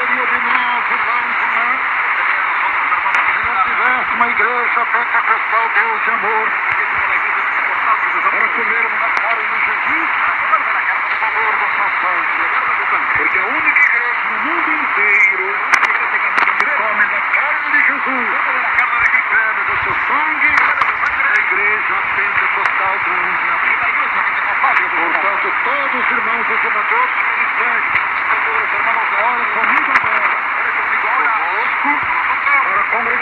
seria de novo vão comer se não tivesse uma igreja pentecostal Deus de amor para comermos a carne de Jesus a favor da sangue. Porque a única igreja no mundo inteiro que come da carne de Jesus e bebe do seu sangue é a igreja pentecostal do mundo. Portanto, todos os irmãos do Thank you.